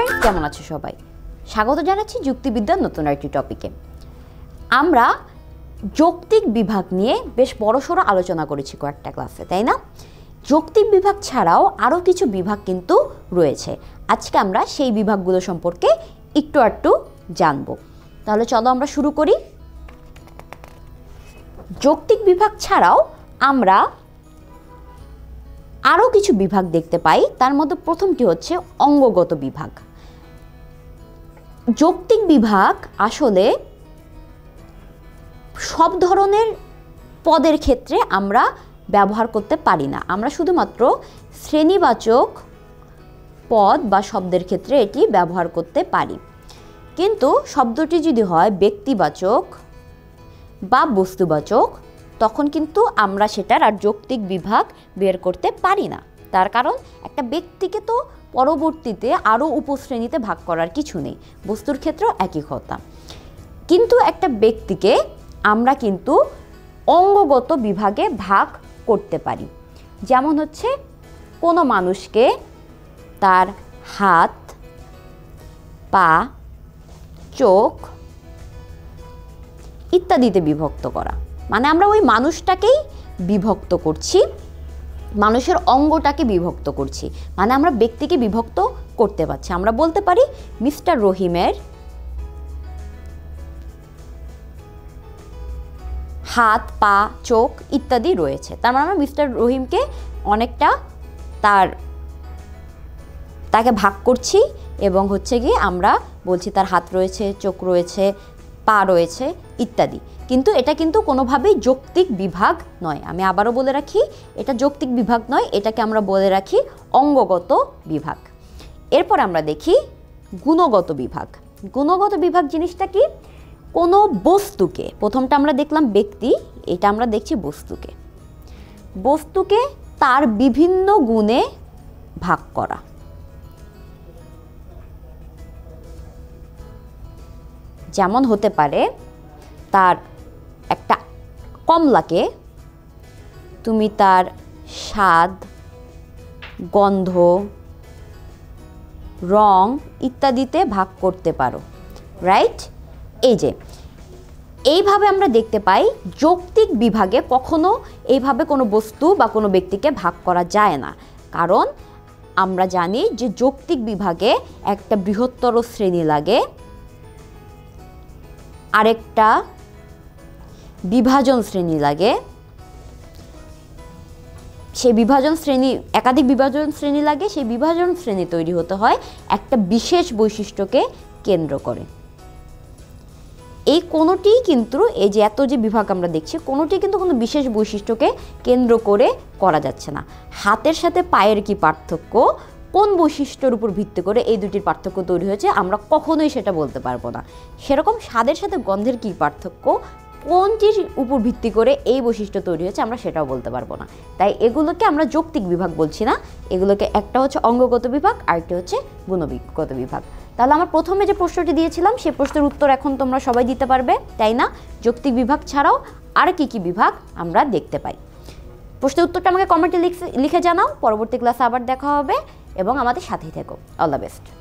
Friends কেমন আছো সবাই? স্বাগত জানাচ্ছি যুক্তিবিদ্যার নতুন একটি টপিকে আমরা যৌক্তিক বিভাগ নিয়ে বেশ বড়সড় আলোচনা করেছি কয়েকটা ক্লাসে তাই না? যৌক্তিক বিভাগ ছাড়াও আরও কিছু বিভাগ কিন্তু রয়েছে। আজকে আমরা সেই বিভাগগুলো সম্পর্কে একটু একটু জানব। তাহলে চলো আমরা শুরু করি। যৌক্তিক বিভাগ ছাড়াও আমরা আরও কিছু বিভাগ দেখতে পাই। তার মধ্যে প্রথমটি হচ্ছে অঙ্গগত বিভাগ। যৌক্তিক বিভাগ আসলে সব ধরনের পদের ক্ষেত্রে আমরা ব্যবহার করতে পারি না। আমরা শুধুমাত্র শ্রেণীবাচক পদ বা শব্দের ক্ষেত্রে এটি ব্যবহার করতে পারি। কিন্তু শব্দটি যদি হয় ব্যক্তিবাচক বা বস্তুবাচক, তখন কিন্তু আমরা সেটার আর যৌক্তিক বিভাগ বের করতে পারি না। তার কারণ একটা ব্যক্তিকে তো পরবর্তীতে আরও উপশ্রেণীতে ভাগ করার কিছু নেই। বস্তুর ক্ষেত্রেও একই কথা। কিন্তু একটা ব্যক্তিকে আমরা কিন্তু অঙ্গগত বিভাগে ভাগ করতে পারি। যেমন হচ্ছে, কোনো মানুষকে তার হাত, পা, চোখ ইত্যাদিতে বিভক্ত করা। মানে আমরা ওই মানুষটাকেই বিভক্ত করছি মানুষের অঙ্গটাকে বিভক্ত করছি। মানে আমরা ব্যক্তিকে বিভক্ত করতে পারছি। আমরা বলতে পারি মিস্টার রহিমের হাত, পা, চোখ ইত্যাদি রয়েছে। তার মানে আমরা মিস্টার রহিমকে অনেকটা তার, তাকে ভাগ করছি এবং হচ্ছে গিয়ে আমরা বলছি তার হাত রয়েছে, চোখ রয়েছে পা রয়েছে ইত্যাদি। কিন্তু এটা কিন্তু কোনোভাবেই যৌক্তিক বিভাগ নয়। আমি আবারও বলে রাখি, এটা যৌক্তিক বিভাগ নয়, এটাকে আমরা বলে রাখি অঙ্গগত বিভাগ। এরপর আমরা দেখি গুণগত বিভাগ। গুণগত বিভাগ জিনিসটা কি? কোনো বস্তুকে, প্রথমটা আমরা দেখলাম ব্যক্তি, এটা আমরা দেখছি বস্তুকে। বস্তুকে তার বিভিন্ন গুণে ভাগ করা। যেমন হতে পারে তার একটা কমলাকে তুমি তার স্বাদ, গন্ধ, রং ইত্যাদিতে ভাগ করতে পারো রাইট এই যে, এইভাবে আমরা দেখতে পাই যৌক্তিক বিভাগে কখনো এইভাবে কোনো বস্তু বা কোনো ব্যক্তিকে ভাগ করা যায় না। কারণ আমরা জানি যে যৌক্তিক বিভাগে একটা বৃহত্তর শ্রেণি লাগে আরেকটা বিভাজন শ্রেণি লাগে। সেই বিভাজন শ্রেণি, একাধিক বিভাজন শ্রেণি লাগে, সেই বিভাজন শ্রেণি তৈরি হতে হয় একটা বিশেষ বৈশিষ্ট্যকে কেন্দ্র করে। এই কোনোটি কিন্তু, এই যে এত যে বিভাগ আমরা দেখছি কোনোটি কিন্তু কোনো বিশেষ বৈশিষ্ট্যকে কেন্দ্র করে করা যাচ্ছে না। হাতের সাথে পায়ের কি পার্থক্য? কোন বৈশিষ্ট্যর উপর ভিত্তি করে এই দুটির পার্থক্য তৈরি হয়েছে, আমরা কখনোই সেটা বলতে পারব না। সেরকম স্বাদের সাথে গন্ধের কী পার্থক্য? কোনটির উপর ভিত্তি করে এই বৈশিষ্ট্য তৈরি হয়েছে, আমরা সেটাও বলতে পারব না। তাই এগুলোকে আমরা যৌক্তিক বিভাগ বলছি না। এগুলোকে একটা হচ্ছে অঙ্গগত বিভাগ, আরেকটি হচ্ছে গুণবিগত বিভাগ। তাহলে আমার প্রথমে যে প্রশ্নটি দিয়েছিলাম সেই প্রশ্নের উত্তর এখন তোমরা সবাই দিতে পারবে, তাই না? যৌক্তিক বিভাগ ছাড়াও আর কি কি বিভাগ আমরা দেখতে পাই। প্রশ্নের উত্তরটা আমাকে কমেন্টে লিখে জানাও, পরবর্তী ক্লাসে আবার দেখা হবে। এবং আমাদের সাথেই থেকো। All the best